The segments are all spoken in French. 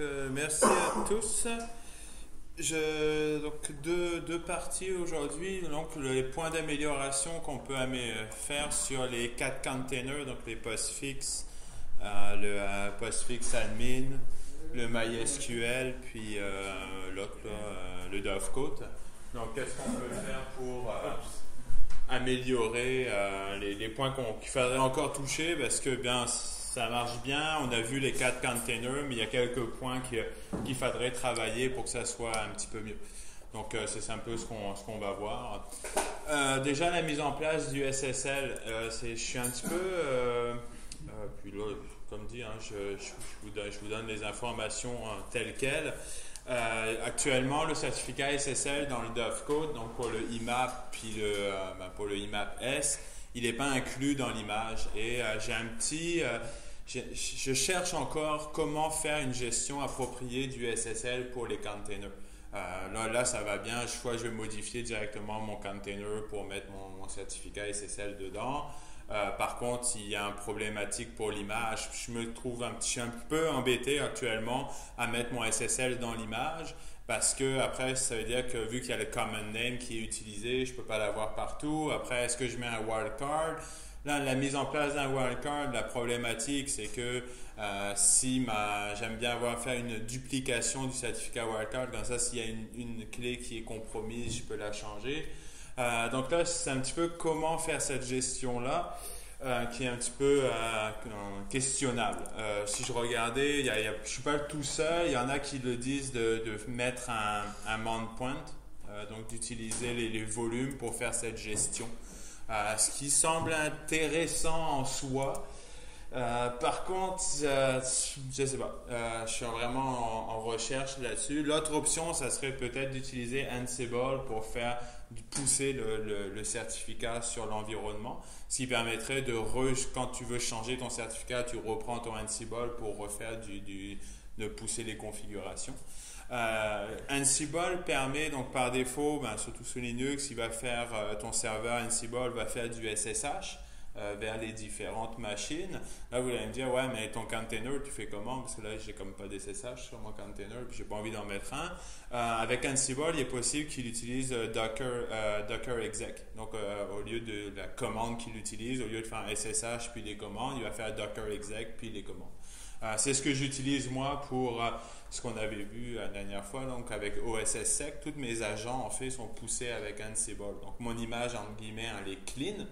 Euh, merci à tous. Donc, deux, deux parties aujourd'hui. Donc, les points d'amélioration qu'on peut faire sur les quatre containers, donc les postfix, euh, le euh, postfix admin, le MySQL, puis l'autre, le Dovecoat. Donc, qu'est-ce qu'on peut faire pour améliorer les, les, points qu'il faudrait encore toucher? Parce que bien ça marche bien. On a vu les quatre containers, mais il y a quelques points qu'il faudrait travailler pour que ça soit un petit peu mieux. Donc, euh, c'est un peu ce qu'on va voir. Euh, déjà, la mise en place du SSL, euh, je suis un petit peu. puis là, comme dit, hein, je, vous donne, je, vous donne, les informations hein, telles quelles. actuellement, le certificat SSL dans le Code, donc pour le IMAP, puis ben, pour le IMAP S, il n'est pas inclus dans l'image. Et j'ai un petit je, cherche encore comment faire une gestion appropriée du SSL pour les containers. Euh, là, ça va bien. Je, je vais modifier directement mon container pour mettre mon, certificat SSL dedans. Euh, par contre, il y a une problématique pour l'image. Je me trouve un petit, un peu embêté actuellement à mettre mon SSL dans l'image parce que après, ça veut dire que vu qu'il y a le common name qui est utilisé, je peux pas l'avoir partout. Après, est-ce que je mets un wildcard Là, la mise en place d'un wildcard, la problématique, c'est que euh, si j'aime bien avoir fait une duplication du certificat wildcard, comme ça, s'il y a une, clé qui est compromise, je peux la changer. Euh, donc là, c'est un petit peu comment faire cette gestion-là. Euh, qui est un petit peu questionnable. si je regardais, y je ne suis pas tout seul, il y en a qui le disent de, mettre un, un mount point, donc d'utiliser les, volumes pour faire cette gestion. Euh, ce qui semble intéressant en soi. Euh, par contre, euh, je ne sais pas, je suis vraiment en, recherche là-dessus. L'autre option, ça serait peut-être d'utiliser Ansible pour faire pousser le, certificat sur l'environnement, ce qui permettrait de, quand tu veux changer ton certificat, tu reprends ton Ansible pour refaire de pousser les configurations. Euh, Ansible permet donc par défaut, ben, surtout sous Linux, il va faire euh, ton serveur Ansible va faire du SSH euh, vers les différentes machines. Là, vous allez me dire, ouais, mais ton container, tu fais comment? Parce que là, j'ai comme pas d'SSH sur mon container, puis j'ai pas envie d'en mettre un. avec Ansible, il est possible qu'il utilise Docker, Docker exec. Donc, au lieu de la commande qu'il utilise, au lieu de faire SSH puis les commandes, il va faire Docker exec puis les commandes. C'est ce que j'utilise moi pour ce qu'on avait vu la dernière fois, donc avec OSSSec, tous mes agents en fait sont poussés avec Ansible. Donc mon image entre guillemets elle est clean,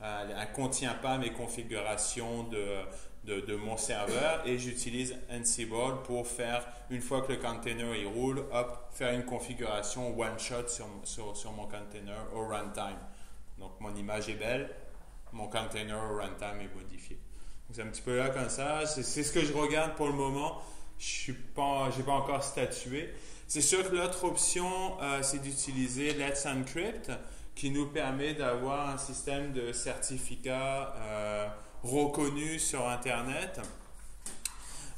elle ne contient pas mes configurations de, mon serveur et j'utilise Ansible pour faire, une fois que le container il roule, hop, faire une configuration one shot sur, sur, sur mon container au runtime. Donc mon image est belle, mon container au runtime est modifié. C'est un petit peu là comme ça, c'est ce que je regarde pour le moment. Je n'ai pas, pas encore statué. C'est sûr que l'autre option, euh, c'est d'utiliser Let's Encrypt, qui nous permet d'avoir un système de certificat euh, reconnu sur Internet.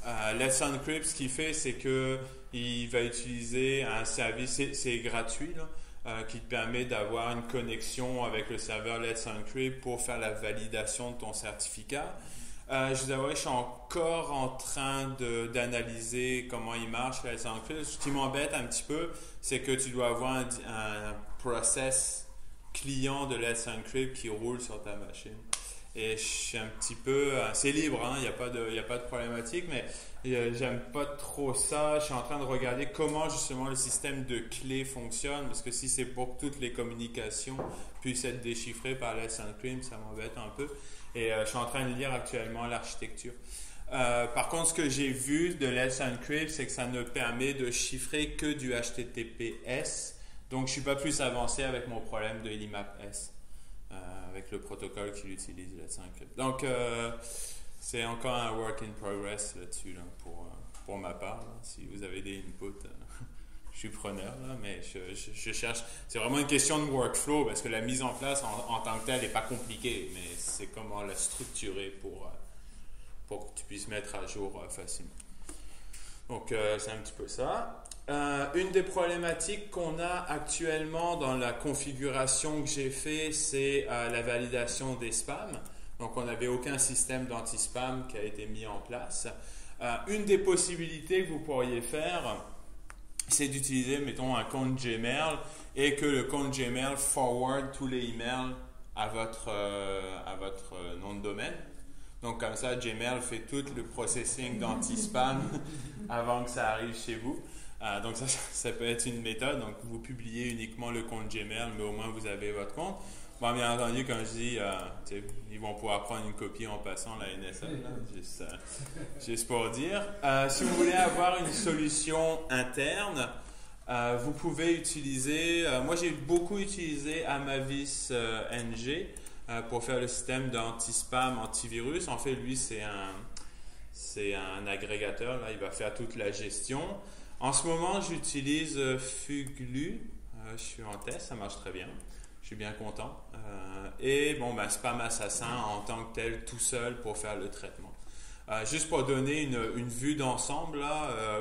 Euh, Let's Encrypt, ce qu'il fait, c'est qu'il va utiliser un service, c'est gratuit, qui te permet d'avoir une connexion avec le serveur Let's Encrypt pour faire la validation de ton certificat. Euh, je vous avoue, je suis encore en train d'analyser comment il marche Encrypt. Ce qui m'embête un petit peu, c'est que tu dois avoir un, process client de Let's Encrypt qui roule sur ta machine. Et je suis un petit peu. Euh, c'est libre, il hein, n'y a, pas de, problématique, mais euh, j'aime pas trop ça. Je suis en train de regarder comment justement le système de clés fonctionne, parce que si c'est pour que toutes les communications puissent être déchiffrées par Let's Encrypt, ça m'embête un peu. Et euh, je suis en train de lire actuellement l'architecture. Par contre, ce que j'ai vu de Let's Encrypt, c'est que ça ne permet de chiffrer que du HTTPS. Donc, je suis pas plus avancé avec mon problème de l'IMAP S, euh, avec le protocole qu'il utilise, Encrypt. Donc, c'est encore un work in progress là-dessus, pour, pour ma part. Si vous avez des inputs, je suis preneur, mais je, cherche. C'est vraiment une question de workflow parce que la mise en place en, tant que telle n'est pas compliquée, mais c'est comment la structurer pour, euh, pour que tu puisses mettre à jour euh, facilement. Donc, euh, c'est un petit peu ça. Une des problématiques qu'on a actuellement dans la configuration que j'ai fait, c'est la validation des spams. Donc, on n'avait aucun système d'anti-spam qui a été mis en place. une des possibilités que vous pourriez faire, c'est d'utiliser, mettons, un compte Gmail et que le compte Gmail forward tous les emails à votre, à votre nom de domaine. Donc comme ça, Gmail fait tout le processing d'anti-spam avant que ça arrive chez vous. Euh, donc ça, ça peut être une méthode. Donc vous publiez uniquement le compte Gmail, mais au moins vous avez votre compte. Bon, bien entendu, comme je dis, euh, ils vont pouvoir prendre une copie en passant la NSL, juste, euh, juste, pour dire. si vous voulez avoir une solution interne, vous pouvez utiliser, moi j'ai beaucoup utilisé Amavis NG. Euh, pour faire le système d'anti-spam, antivirus. En fait, lui, c'est un, c'est un agrégateur. Là, il va faire toute la gestion. En ce moment, j'utilise euh, Fuglu. Euh, je suis en test, ça marche très bien. Je suis bien content. et bon, ben, Spam Assassin en tant que tel, tout seul pour faire le traitement. juste pour donner une, vue d'ensemble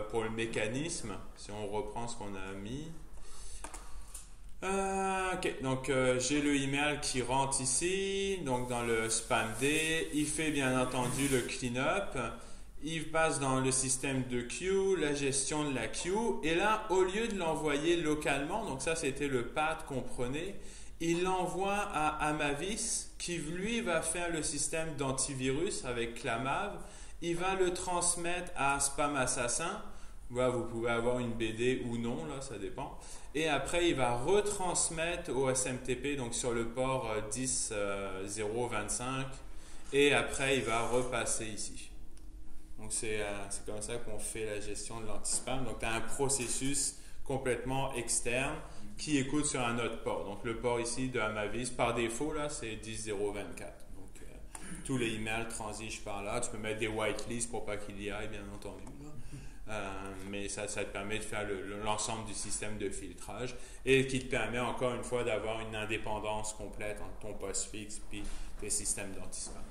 pour le mécanisme, si on reprend ce qu'on a mis. Euh, ok, donc euh, j'ai le email qui rentre ici, donc dans le spam D. Il fait bien entendu le cleanup. Il passe dans le système de queue, la gestion de la queue. Et là, au lieu de l'envoyer localement, donc ça c'était le path qu'on prenait, il l'envoie à Amavis qui lui va faire le système d'antivirus avec Clamav. Il va le transmettre à Spam Assassin. vous pouvez avoir une BD ou non, là, ça dépend et après il va retransmettre au SMTP donc sur le port 10.0.25 euh, et après il va repasser ici. Donc euh, c'est comme ça qu'on fait la gestion de l'anti-spam. Donc tu as un processus complètement externe qui écoute sur un autre port. Donc le port ici de Amavis, par défaut là c'est 10.0.24. Donc euh, tous les emails transigent par là. Tu peux mettre des whitelists pour pas qu'il y aille bien entendu. Euh, mais ça, ça, te permet de faire l'ensemble du système de filtrage et qui te permet encore une fois d'avoir une indépendance complète entre ton postfix et tes systèmes d'anti-spam.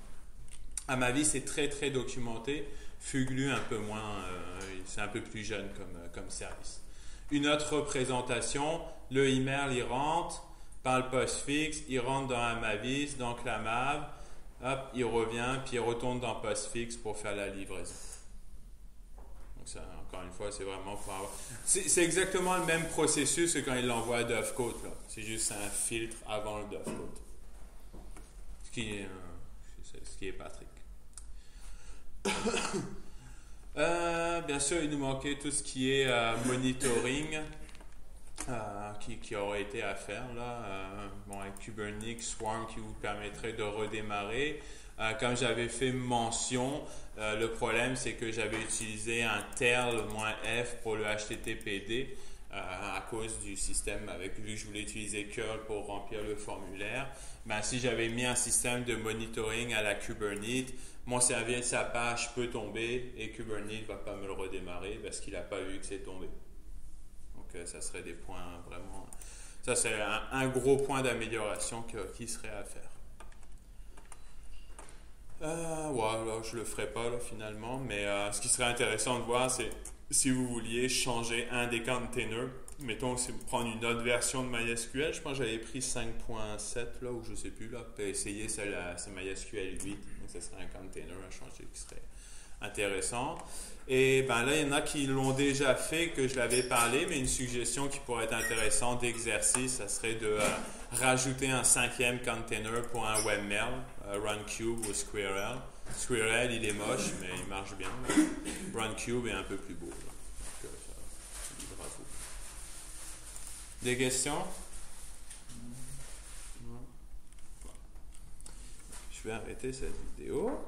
À ma c'est très très documenté. Fuglu un peu moins, euh, c'est un peu plus jeune comme, euh, comme service. Une autre représentation, le email il rentre par le postfix, il rentre dans Amavis, dans Clamav, hop, il revient, puis il retourne dans postfix pour faire la livraison encore une fois, c'est vraiment pour avoir. C'est exactement le même processus que quand il l'envoie à Dovecot. C'est juste un filtre avant le Dovecot. Ce qui est, euh, ce qui est Patrick. Euh, bien sûr, il nous manquait tout ce qui est euh, monitoring. qui, qui, aurait été à faire là, bon, avec Kubernetes, Swarm qui vous permettrait de redémarrer. Euh, comme j'avais fait mention, euh, le problème c'est que j'avais utilisé un TERL-F pour le HTTPD euh, à cause du système avec lui je voulais utiliser curl pour remplir le formulaire. Ben, si j'avais mis un système de monitoring à la Kubernetes, mon service Apache peut tomber et Kubernetes ne va pas me le redémarrer parce qu'il n'a pas vu que c'est tombé. Donc ça serait des points vraiment... Ça c'est un, gros point d'amélioration qui serait à faire. Euh, ouais, je le ferai pas finalement, mais euh, ce qui serait intéressant de voir, c'est si vous vouliez changer un des containers, mettons, si vous prendre une autre version de MySQL, je pense que j'avais pris 5.7 là, ou je sais plus, là, peut essayer celle c'est MySQL 8, donc ce serait un container à changer qui serait intéressant. Et ben là, il y en a qui l'ont déjà fait, que je l'avais parlé, mais une suggestion qui pourrait être intéressante d'exercice, ça serait de euh, rajouter un cinquième container pour un webmail, euh, RunCube ou SquareL. SquareL, il est moche, mais il marche bien. RunCube est un peu plus beau. Donc, euh, Des questions? Je vais arrêter cette vidéo.